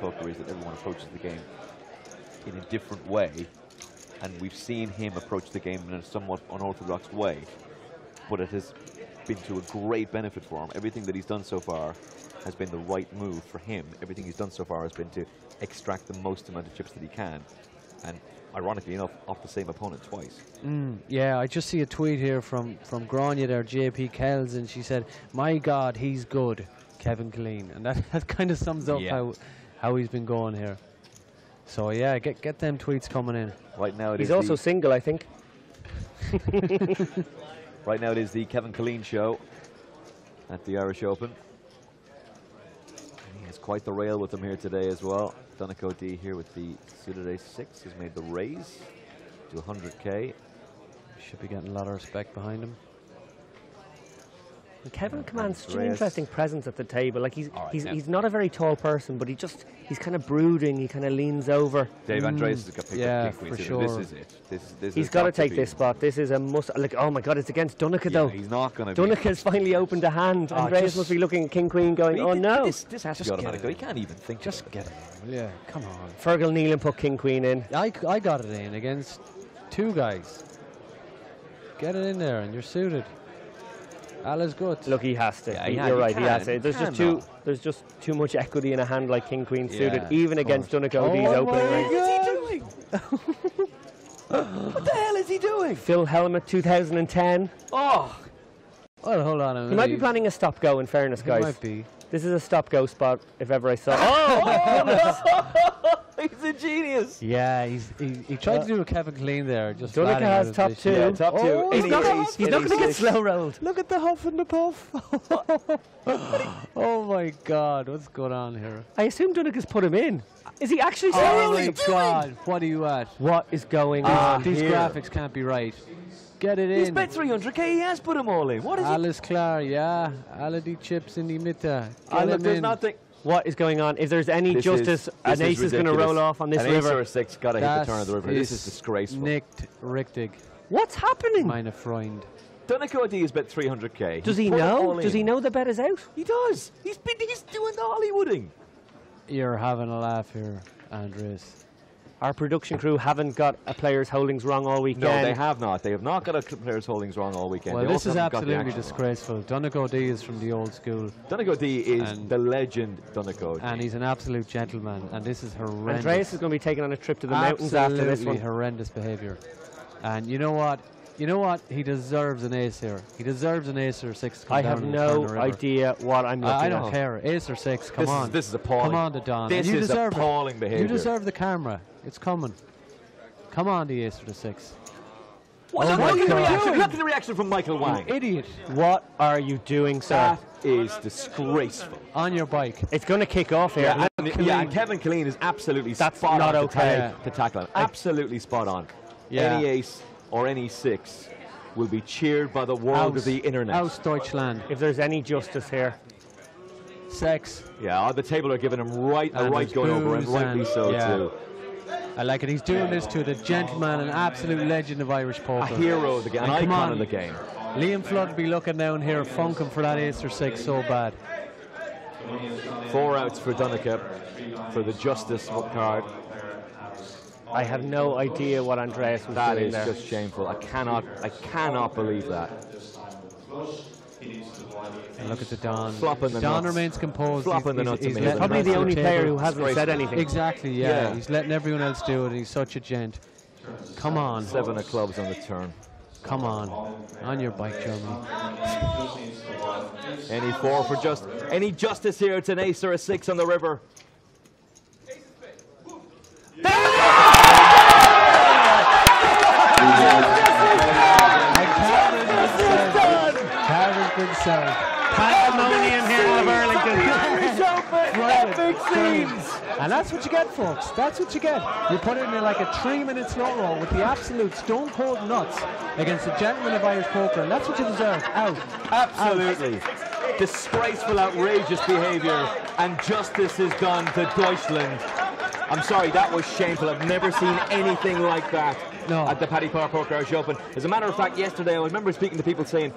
poker is that everyone approaches the game in a different way, and we've seen him approach the game in a somewhat unorthodox way, but it has been to a great benefit for him. Everything that he's done so far has been the right move for him. Everything he's done so far has been to extract the most amount of chips that he can, and ironically enough, off the same opponent twice. Mm, yeah, I just see a tweet here from from Grania there, JP Kells, and she said, "My God, he's good, Kevin Killeen," and that, that kind of sums up Yeah. how how he's been going here. So yeah, get get them tweets coming in. Right now, it He's is also single, I think. right now it is the Kevin Killeen show at the Irish Open. He has quite the rail with him here today as well. Donnacha O'Dea here with the suited ace six has made the raise to 100k. Should be getting a lot of respect behind him. And Kevin commands such an interesting presence at the table. Like he's All right, he's, now- he's not a very tall person, but he just he's kind of brooding. He kind of leans over. Dave mm. Andres has got picked yeah, up king for suited. This is it. This, this He's has got to take this spot. This is a must. Like oh my God, it's against Donnacha Yeah, though. he's not going to be. Donnacha's finally opened a hand. Oh, Andreas must be looking at King Queen, going, "Oh no!" This, this has to be get automatic. He can't even think. Just get it. in. Yeah, come on. Fergal Nealon put King Queen in. I, I got it in against two guys. Get it in there, and you're suited. Allah's good. Look, he has to. Yeah, He- he You're he right. He has to. There's just too. though. There's just too much equity in a hand like King Queen suited, Yeah, even against course. Donnacha O'Dea's Oh opening my. What is he doing? what the hell is he doing? Phil Hellmuth 2010. Oh, Well, hold on a minute. He might be planning a stop go. In fairness, He guys, might be. this is a stop go spot if ever I saw. Oh, he's a genius. Yeah, he's, he, he tried to do a Kevin Killeen there. Just Donnacha has top two. Yeah, top two. Oh, he's Any not, ace, he's not going to get slow rolled. Look at the huff and the puff. oh my God, what's going on here? I assume Donnacha's put him in. Is he actually slow Oh rolling? my God, what are you at? What is going Ah, on these here? graphics can't be right. Get it in. He's bet 300k. He has put them all in. What is he? Alles klar, yeah. Alle die chips in die Mitte. Get look, him there's in. nothing. What is going on? If there's any This justice, is, an this ace is, going to roll off on this An ace or river. a six got to hit the turn of the river. This is disgraceful. Nicht richtig, What's happening? meine Freund. Donnacha O'Dea has bet 300k. Does He's he know? Does he know the bet is out? He does. He's been. He's doing the Hollywooding. You're having a laugh here, Andres. Our production crew haven't got a player's holdings wrong all weekend. No, they have not. They have not got a player's holdings wrong all weekend. Well, They this is haven't got the absolutely action wrong. disgraceful. Donnacha O'Dea is from the old school, Donnacha O'Dea is And- the legend Donnacha O'Dea. and he's an absolute gentleman, and this is horrendous. Andreas is going to be taken on a trip to the mountains after this Absolutely one. horrendous behaviour. And you know what? You know what? He deserves an ace here. He deserves an ace or six. to come I down have no turn the river. idea what I'm looking I, I don't at. care. Ace or six. Come this on. Is, this is appalling. Come on, the Don. This you is deserve appalling it. behaviour. You deserve the camera. It's coming. Come on, the ace or the six. What, Oh look, my at the God. reaction. Look at the reaction from Michael Wang. Idiot. What are you doing, sir? That is disgraceful. On your bike. It's going to kick off here. Yeah, and, Killeen. yeah, and Kevin Killeen is absolutely That's spot not on okay. to, ta- to tackle him. Absolutely spot on. Yeah. Any ace or any six will be cheered by the world Aus- of the internet. Aus Deutschland. if there's any justice here. Sex. Yeah, the table are giving him right a right there's going over, and booze rightly so yeah. too. I like it. He's doing this to the gentleman, an absolute legend of Irish A poker. hero of the game, an come icon on. of the game. Liam Flood be looking down here, funking for that ace or six so bad. Four outs for Donnacha for the Justice card. I have no idea what Andreas was That doing is there. just shameful. I cannot, I cannot believe that. And look at the Don. Flopping the Don nuts. remains composed. Flopping the he's, nuts he's, he's Probably the the only of player who hasn't said anything. Exactly, yeah. Yeah. He's letting everyone else do it. He's such a gent. Come on. Seven of clubs on the turn. Come on. On your bike, Jeremy. Any four for just any justice here. It's an ace or a six on the river. Carver's been served. Pandemonium here in Burlington. Epic scenes! And that's what you get, folks. That's what you get. You put it in like a three-minute slow roll with the absolute stone-cold nuts against the gentleman of Irish poker, and that's what you deserve. Out. Absolutely. Disgraceful, outrageous behaviour, and justice is done to Deutschland. I'm sorry, that was shameful. I've never seen anything like that No. at the Paddy Power Poker Irish Open. As a matter of fact, yesterday I remember speaking to people saying,